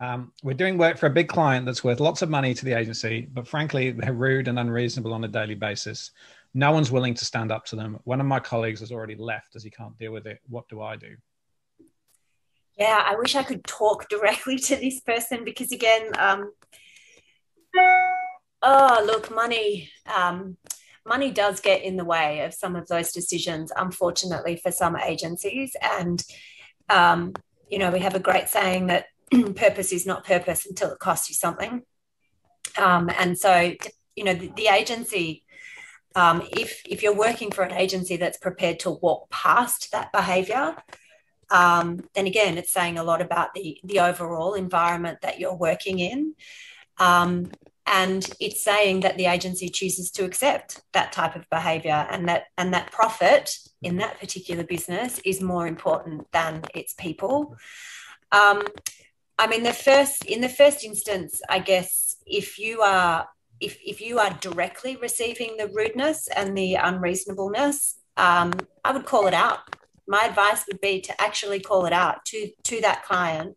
Um, we're doing work for a big client that's worth lots of money to the agency, but frankly, they're rude and unreasonable on a daily basis. No one's willing to stand up to them. One of my colleagues has already left as he can't deal with it. What do I do? Yeah, I wish I could talk directly to this person because, again, um, oh, look, money. Um, money does get in the way of some of those decisions, unfortunately, for some agencies. And, um, you know, we have a great saying that purpose is not purpose until it costs you something. Um, and so, you know, the, the agency, um, if if you're working for an agency that's prepared to walk past that behaviour, um, then again, it's saying a lot about the the overall environment that you're working in. Um, and it's saying that the agency chooses to accept that type of behavior and that and that profit in that particular business is more important than its people um, i mean the first in the first instance i guess if you are if, if you are directly receiving the rudeness and the unreasonableness um, i would call it out my advice would be to actually call it out to to that client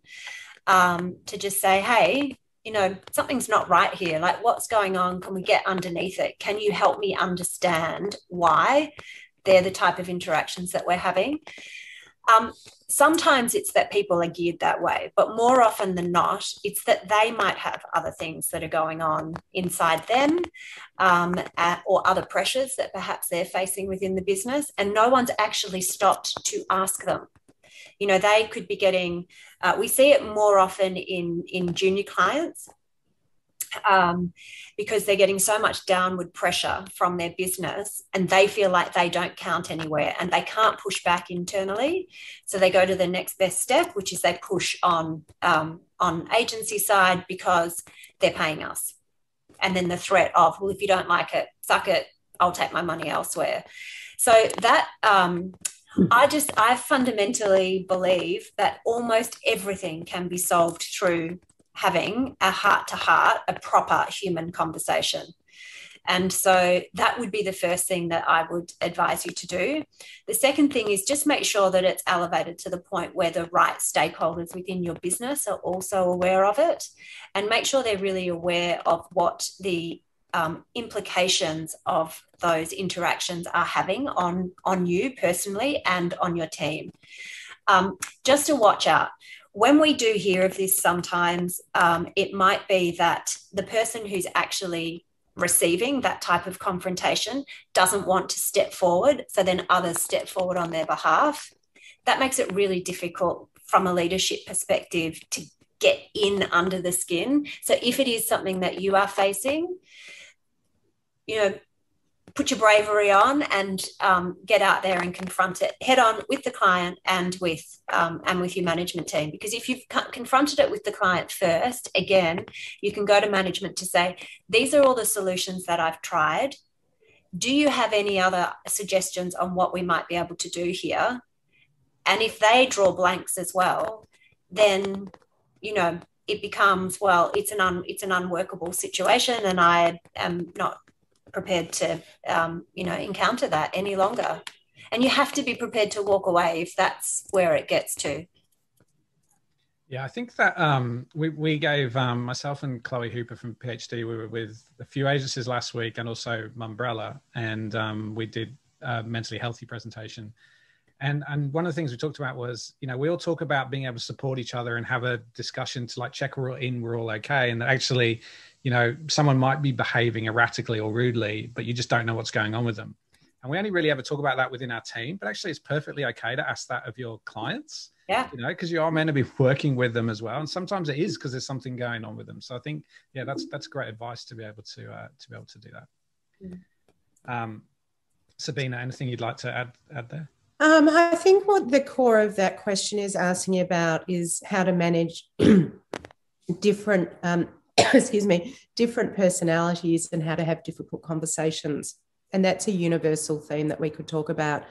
um, to just say hey you know, something's not right here. Like, what's going on? Can we get underneath it? Can you help me understand why they're the type of interactions that we're having? Um, sometimes it's that people are geared that way, but more often than not, it's that they might have other things that are going on inside them um, or other pressures that perhaps they're facing within the business, and no one's actually stopped to ask them. You know they could be getting uh, we see it more often in in junior clients um, because they're getting so much downward pressure from their business and they feel like they don't count anywhere and they can't push back internally. So they go to the next best step which is they push on um, on agency side because they're paying us. And then the threat of well if you don't like it suck it i'll take my money elsewhere. So that um, I just, I fundamentally believe that almost everything can be solved through having a heart to heart, a proper human conversation. And so that would be the first thing that I would advise you to do. The second thing is just make sure that it's elevated to the point where the right stakeholders within your business are also aware of it and make sure they're really aware of what the um, implications of those interactions are having on, on you personally and on your team. Um, just to watch out. When we do hear of this, sometimes um, it might be that the person who's actually receiving that type of confrontation doesn't want to step forward, so then others step forward on their behalf. That makes it really difficult from a leadership perspective to get in under the skin. So if it is something that you are facing, you know, put your bravery on and um, get out there and confront it head on with the client and with um, and with your management team. Because if you've confronted it with the client first again you can go to management to say these are all the solutions that i've tried. Do you have any other suggestions on what we might be able to do here? And if they draw blanks as well then you know it becomes well it's an un, it's an unworkable situation and i am not prepared to um, you know encounter that any longer. And you have to be prepared to walk away if that's where it gets to. Yeah i think that um, we, we gave um, myself and chloe hooper from phd we were with a few agencies last week and also umbrella and um, we did a mentally healthy presentation. And and one of the things we talked about was you know we all talk about being able to support each other and have a discussion to like check we're all in we're all okay. And that actually you know someone might be behaving erratically or rudely but you just don't know what's going on with them. And we only really ever talk about that within our team but actually it's perfectly okay to ask that of your clients. Yeah. You know because you are meant to be working with them as well. And sometimes it is because there's something going on with them. So i think yeah that's that's great advice to be able to uh, to be able to do that. Mm. um sabina anything you'd like to add add there? Um, I think what the core of that question is asking about is how to manage different, um, excuse me, different personalities and how to have difficult conversations. And that's a universal theme that we could talk about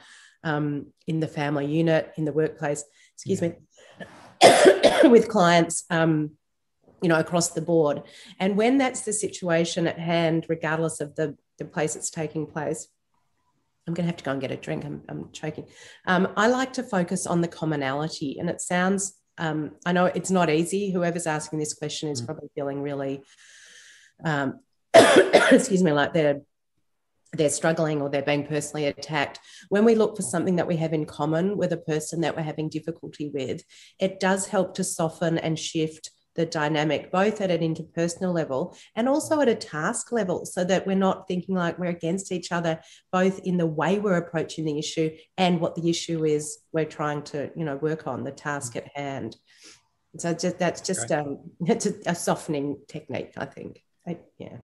um, in the family unit, in the workplace, excuse yeah. me, with clients, um, you know, across the board. And when that's the situation at hand, regardless of the, the place it's taking place, I'm going to have to go and get a drink. I'm, I'm choking. Um, I like to focus on the commonality, and it sounds um, I know it's not easy. Whoever's asking this question is mm. probably feeling really, um, excuse me, like they're they're struggling or they're being personally attacked. When we look for something that we have in common with a person that we're having difficulty with, it does help to soften and shift the dynamic, both at an interpersonal level and also at a task level, so that we're not thinking like we're against each other, both in the way we're approaching the issue and what the issue is we're trying to, you know, work on, the task at hand. So just, that's just um, it's a, a softening technique, I think. I, yeah.